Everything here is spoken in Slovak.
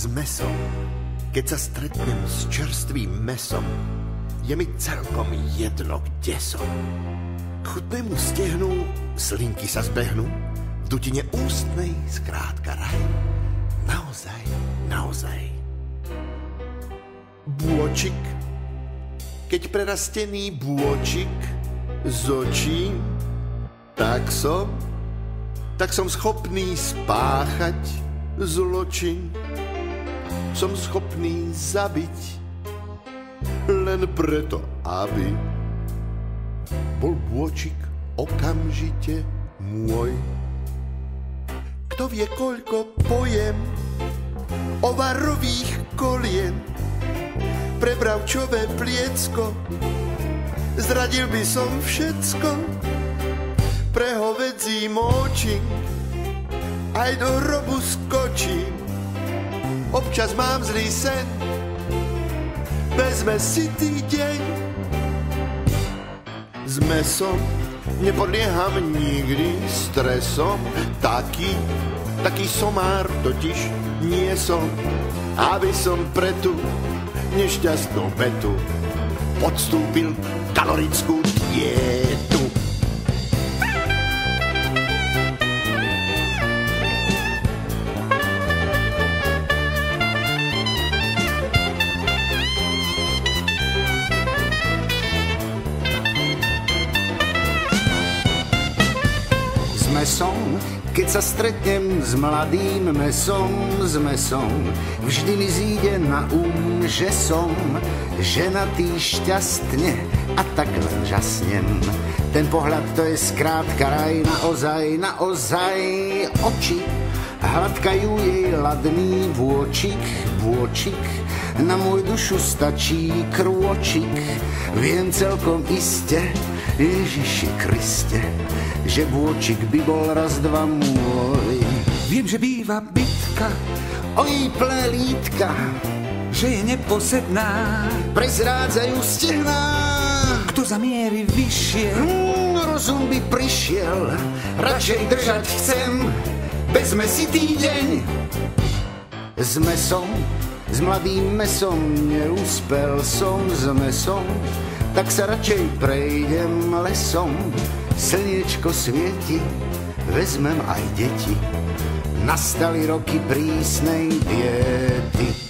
s mesom. Keď sa stretnem s čerstvým mesom, je mi celkom jedno, kde som. K chutnému stehnu slinky sa zbehnú, v dutine ústnej skrátka raj. Naozaj, naozaj. Bôčik, keď prerastený bôčik z očí, tak som, tak som schopný spáchať zločin. Som schopný zabiť len preto, aby bol bôčik okamžite môj. Kto vie, koľko pojem ovarových kolien pre bravčové pliecko, zradil by som všetko pre hovedzí močing, aj do hrobu skočím. Občas mám zlý sen, vezme si týdeň. S mesom, nepodlieham nikdy stresom, taký, taký somár totiž nie som, aby som pre tú nešťastnú petu podstúpil kalorickú dietu. Mesom, keď sa stretnem s mladým mesom, s mesom, vždy mi zíde na um, že som ženatý šťastne a tak len žasnem. Ten pohľad to je skrátka raj, naozaj, naozaj oči hladkajú jej ladný vôčik, vôčik, na môj dušu stačí krôčik, viem celkom iste, Ježiši Kriste, že bôčik by bol raz dva môj. Viem, že býva bitka, oj plelítka, že je neposedná, prezrádzajú stehná. Kto za miery vyšiel, mm, rozum by prišiel, radšej držať chcem, bezme si týdeň. S mesom, s mladým mesom, neúspel som s mesom, tak sa radšej prejdem lesom. Slniečko svieti, vezmem aj deti. Nastali roky prísnej diety.